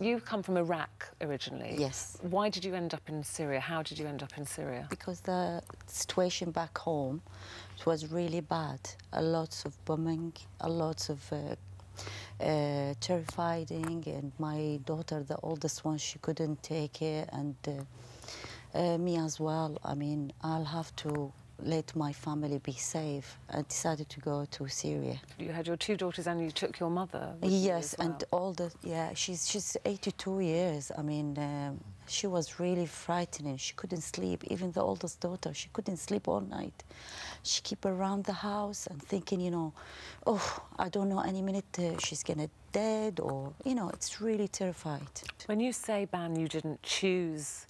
You come from Iraq originally. Yes. Why did you end up in Syria? How did you end up in Syria? Because the situation back home was really bad. A lots of bombing, a lots of uh, uh, terrifying, and my daughter, the oldest one, she couldn't take it, and uh, uh, me as well. I mean, I'll have to let my family be safe. I decided to go to Syria. You had your two daughters and you took your mother. with you Yes, well. and all the yeah, she's she's 82 years. I mean, um, she was really frightening. She couldn't sleep. Even the oldest daughter, she couldn't sleep all night. She keep around the house and thinking, you know, oh, I don't know any minute uh, she's gonna dead or you know, it's really terrified. When you say Ban, you didn't choose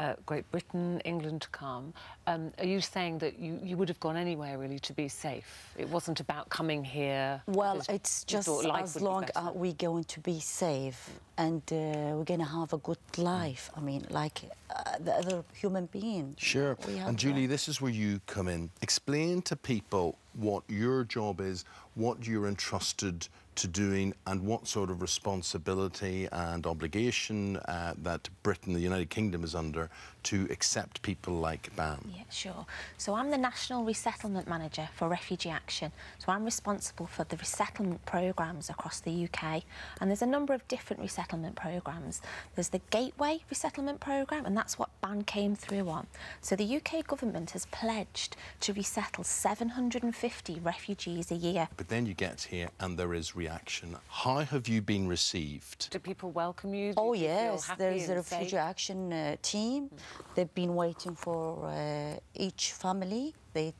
uh, Great Britain, England to come. Um, are you saying that you, you would have gone anywhere really to be safe? It wasn't about coming here. Well, it's just thought as would be long better. as we're going to be safe and uh, we're going to have a good life. I mean, like uh, the other human being. Sure. And Julie, that. this is where you come in. Explain to people what your job is, what you're entrusted to doing, and what sort of responsibility and obligation uh, that Britain, the United Kingdom, is under to accept people like Ban. Yeah, sure. So I'm the National Resettlement Manager for Refugee Action. So I'm responsible for the resettlement programmes across the UK. And there's a number of different resettlement programmes. There's the Gateway Resettlement Programme, and that's what BAN came through on. So the UK government has pledged to resettle 750 refugees a year. But then you get here and there is reaction. How have you been received? Do people welcome you? Do Oh you yes, there is a refugee safe? action uh, team. They've been waiting for uh, each family. They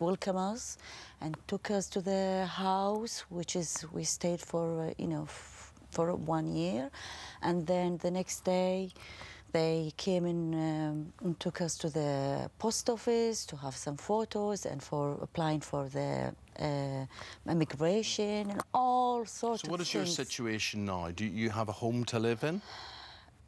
welcome us and took us to the house, which is we stayed for uh, you know f- for one year, and then the next day. They came in um, and took us to the post office to have some photos and for applying for the uh, immigration and all sorts So, of what is your situation now? Do you have a home to live in?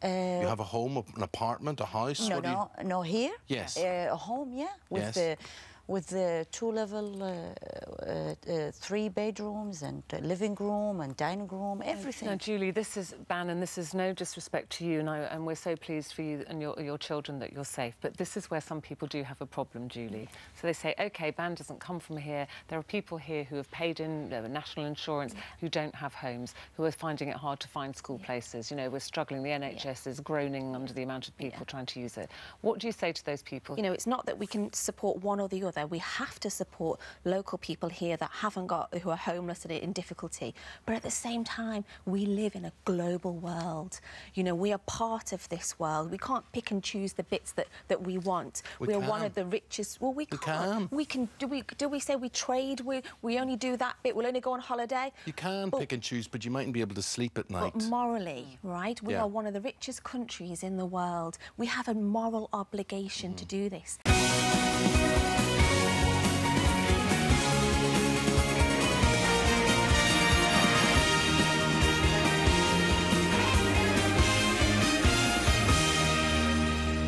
Uh, you have a home, an apartment, a house? No, do you- no, no. Here, Yes. uh, a home, yeah, with Yes. the with the two level, uh, uh, uh, three bedrooms and living room and dining room, everything. Now, Julie, this is Ban, and this is no disrespect to you, and, I, and we're so pleased for you and your, your children that you're safe. But this is where some people do have a problem, Julie. So they say, OK, Ban doesn't come from here. There are people here who have paid in their national insurance who don't have homes, who are finding it hard to find school places. You know, we're struggling. The NHS is groaning under the amount of people trying to use it. What do you say to those people? You know, it's not that we can support one or the other. We have to support local people here that haven't got, who are homeless and in difficulty. But at the same time, we live in a global world. You know, we are part of this world. We can't pick and choose the bits that, that we want. We are one of the richest. Well, we, We can't. can. We can. Do we? Do we say we trade? We we only do that bit. We'll only go on holiday. You can But- pick and choose, but you mightn't be able to sleep at night. but morally, right? We Yeah. are one of the richest countries in the world. We have a moral obligation to mm-hmm. do this.